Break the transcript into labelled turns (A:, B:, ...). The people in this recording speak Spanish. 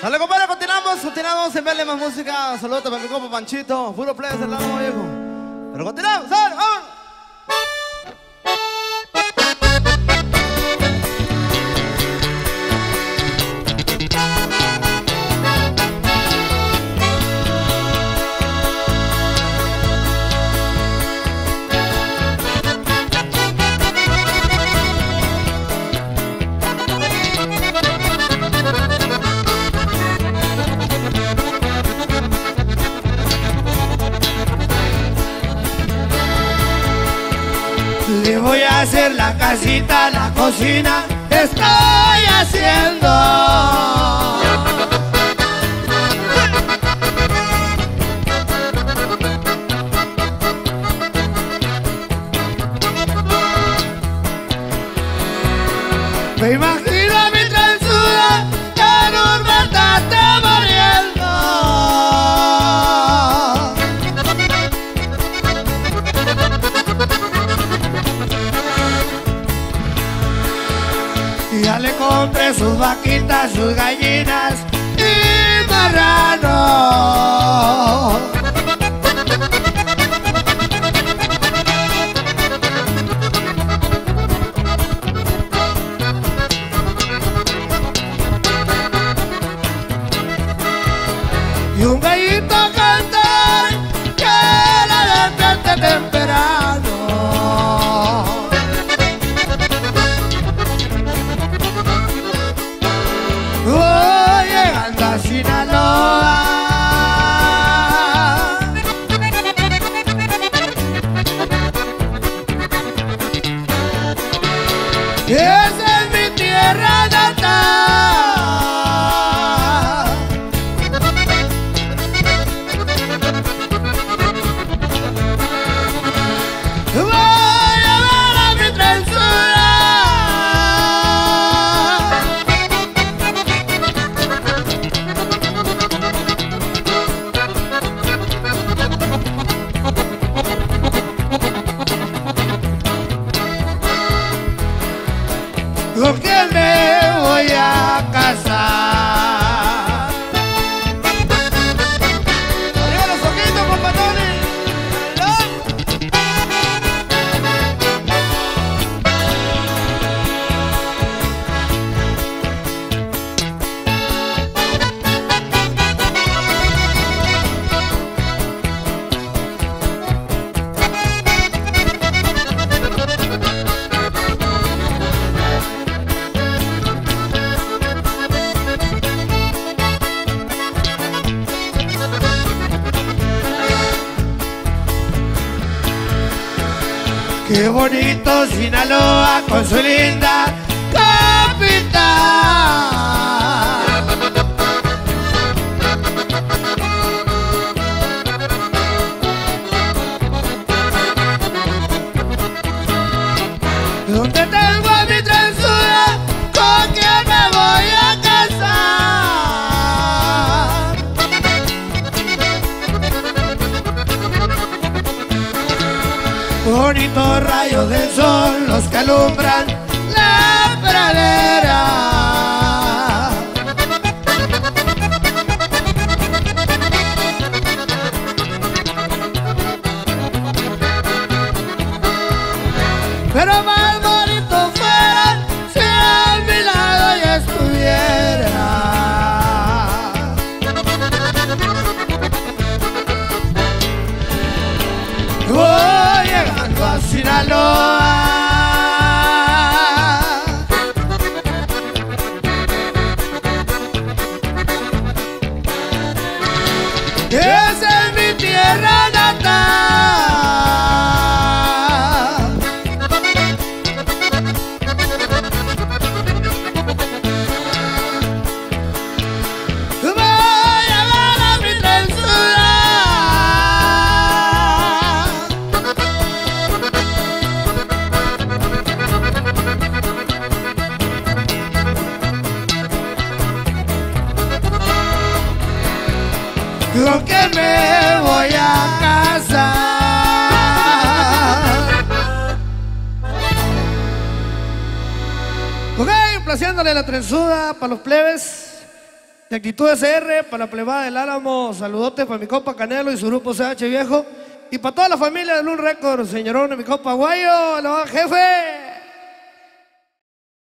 A: Sale, compadre, continuamos, continuamos en verle más música. Saludos para mi compa Panchito, puro play del lado viejo. Pero continuamos, sale, vamos.
B: Voy a hacer la casita, la cocina, estoy haciendo. Le compré sus vaquitas, sus gallinas y marrano. Voy a ver a mi trenzura. quién me voy a casar. Qué bonito Sinaloa con su linda capital. Donde tengo Bonitos rayos del sol los que alumbran la pradera. Pero a Con que me voy a casar.
A: Ok, placiándole la trenzuda para los plebes.
B: de Actitud SR, para la plebada del Álamo, saludotes para mi compa Canelo y su grupo CH Viejo. Y para toda la familia de Blue Record, señorón, mi compa Guayo, la jefe.